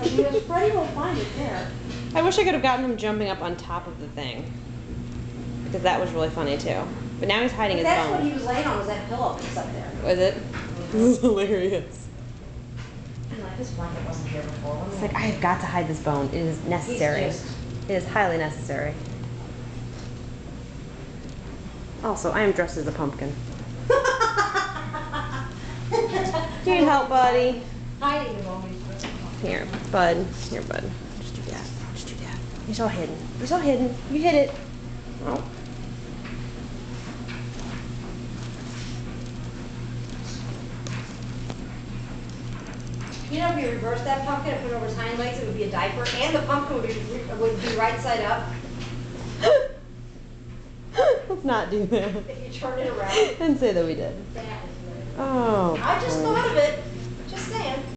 I mean, Freddie will find it there. I wish I could have gotten him jumping up on top of the thing. Because that was really funny too. But now he's hiding his That's what he was laying on, was that pillow that's up there. Was it? Mm-hmm. This is hilarious. I'm like, this blanket wasn't here before. Let me- It's like, I have got to hide this bone. It is necessary. just- It is highly necessary. Also, I am dressed as a pumpkin. Do you need help, buddy? Hiding him always. Here, bud. Here, bud. Just do that. Just do that. He's all hidden. He's all hidden. You hit it. Oh. You know, if you reverse that pumpkin and put it over his hind legs, it would be a diaper, and the pumpkin would be, would be right side up. Let's not do that. If you turn it around. And say that we did. That is. Oh. I just